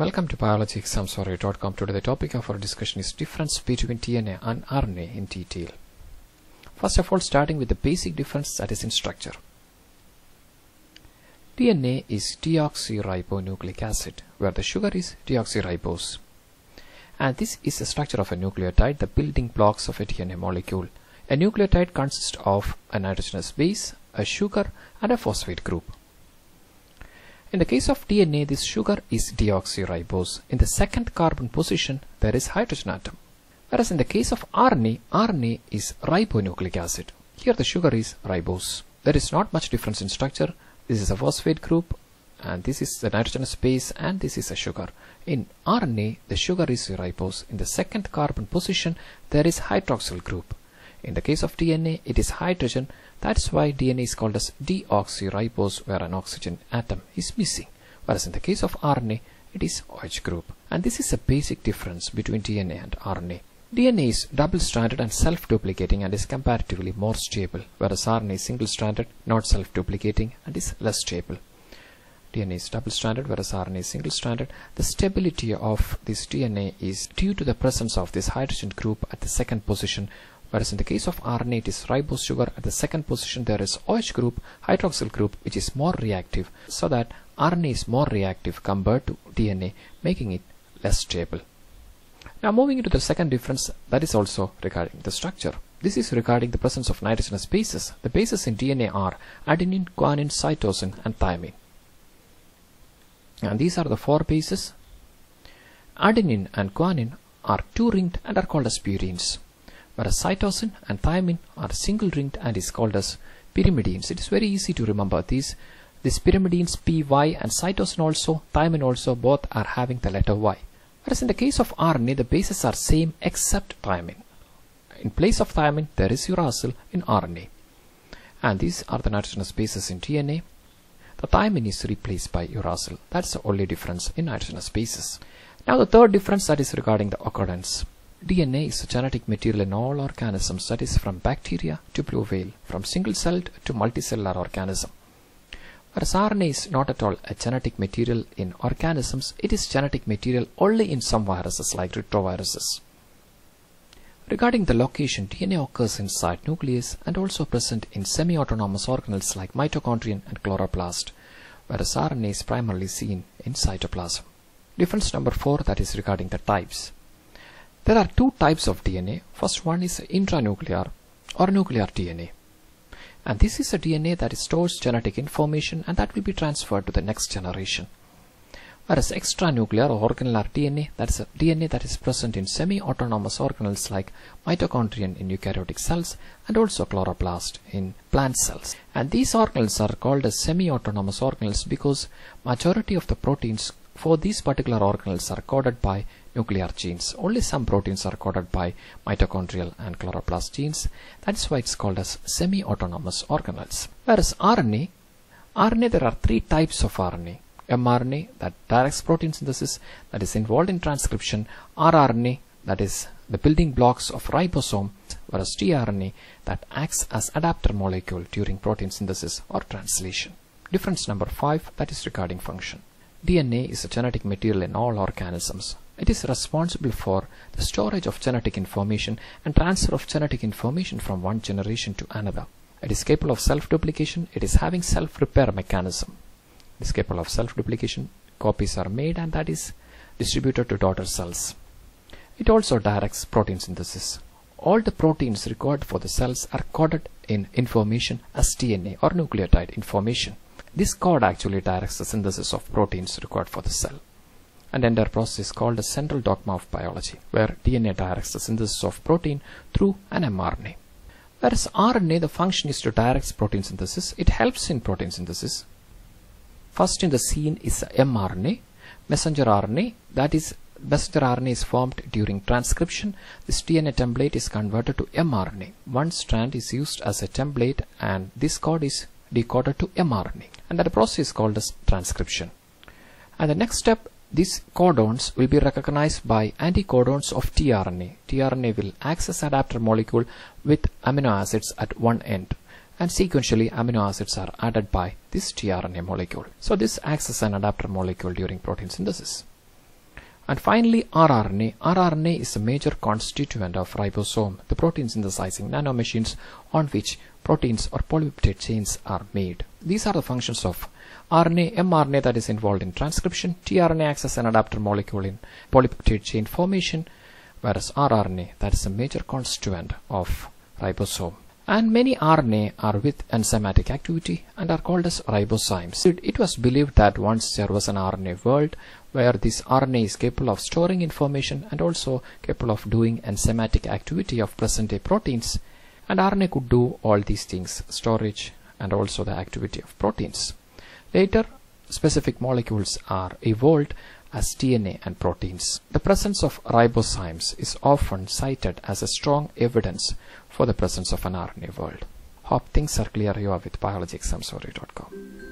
Welcome to biologyexams4u.com. Today the topic of our discussion is difference between DNA and RNA in detail. First of all starting with the basic difference that is in structure. DNA is deoxyribonucleic acid where the sugar is deoxyribose. And this is the structure of a nucleotide, the building blocks of a DNA molecule. A nucleotide consists of a nitrogenous base, a sugar and a phosphate group. In the case of DNA, this sugar is deoxyribose. In the second carbon position, there is hydrogen atom. Whereas in the case of RNA, RNA is ribonucleic acid. Here the sugar is ribose. There is not much difference in structure. This is a phosphate group and this is the nitrogenous base and this is a sugar. In RNA, the sugar is ribose. In the second carbon position, there is hydroxyl group. In the case of DNA, it is hydrogen. That's why DNA is called as deoxyribose where an oxygen atom is missing. Whereas in the case of RNA, it is OH group. And this is a basic difference between DNA and RNA. DNA is double-stranded and self-duplicating and is comparatively more stable, whereas RNA is single-stranded, not self-duplicating and is less stable. DNA is double-stranded whereas RNA is single-stranded. The stability of this DNA is due to the presence of this hydrogen group at the second position whereas in the case of RNA it is ribose sugar at the second position there is OH group hydroxyl group which is more reactive so that RNA is more reactive compared to DNA making it less stable. Now moving into the second difference that is also regarding the structure. This is regarding the presence of nitrogenous bases. The bases in DNA are adenine, guanine, cytosine and thymine. And these are the four bases. Adenine and guanine are two-ringed and are called as purines whereas cytosine and thymine are single ringed and is called as pyrimidines. It is very easy to remember these. These pyrimidines PY and cytosine also, thymine also both are having the letter Y. Whereas in the case of RNA the bases are same except thymine. In place of thymine there is uracil in RNA. And these are the nitrogenous bases in DNA. The thymine is replaced by uracil. That's the only difference in nitrogenous bases. Now the third difference that is regarding the occurrence. DNA is a genetic material in all organisms that is from bacteria to blue whale, from single-celled to multicellular organism. Whereas RNA is not at all a genetic material in organisms, it is genetic material only in some viruses like retroviruses. Regarding the location, DNA occurs inside nucleus and also present in semi-autonomous organelles like mitochondrion and chloroplast, whereas RNA is primarily seen in cytoplasm. Difference number 4 that is regarding the types. There are two types of DNA. First one is intranuclear or nuclear DNA. And this is a DNA that stores genetic information and that will be transferred to the next generation. Whereas extranuclear or organellar DNA, that is a DNA that is present in semi-autonomous organelles like mitochondrion in eukaryotic cells and also chloroplast in plant cells. And these organelles are called as semi-autonomous organelles because majority of the proteins for these particular organelles are coded by nuclear genes. Only some proteins are coded by mitochondrial and chloroplast genes. That's why it's called as semi-autonomous organelles. Whereas RNA, RNA there are three types of RNA. mRNA that directs protein synthesis that is involved in transcription, rRNA that is the building blocks of ribosome, whereas tRNA that acts as adapter molecule during protein synthesis or translation. Difference number 5 that is regarding function. DNA is a genetic material in all organisms. It is responsible for the storage of genetic information and transfer of genetic information from one generation to another. It is capable of self-duplication. It is having self-repair mechanism. It is capable of self-duplication. Copies are made and that is distributed to daughter cells. It also directs protein synthesis. All the proteins required for the cells are coded in information as DNA or nucleotide information. This code actually directs the synthesis of proteins required for the cell. And entire process is called the central dogma of biology, where DNA directs the synthesis of protein through an mRNA. Whereas RNA, the function is to direct protein synthesis. It helps in protein synthesis. First in the scene is mRNA, messenger RNA, that is messenger RNA is formed during transcription. This DNA template is converted to mRNA. One strand is used as a template and this code is decoded to mRNA and that process is called as transcription. And the next step these codons will be recognized by anticodons of tRNA. tRNA will access adapter molecule with amino acids at one end and sequentially amino acids are added by this tRNA molecule. So this acts as an adapter molecule during protein synthesis. And finally, rRNA. rRNA is a major constituent of ribosome, the protein synthesizing nanomachines on which proteins or polypeptide chains are made. These are the functions of RNA, mRNA that is involved in transcription, tRNA acts as an adapter molecule in polypeptide chain formation, whereas rRNA that is a major constituent of ribosome. And many RNA are with enzymatic activity and are called as ribozymes. It, it was believed that once there was an RNA world where this RNA is capable of storing information and also capable of doing enzymatic activity of present day proteins and RNA could do all these things storage and also the activity of proteins. Later specific molecules are evolved as DNA and proteins. The presence of ribozymes is often cited as a strong evidence for the presence of an RNA world. Hope things are clear. Are with biologyexams4u.com.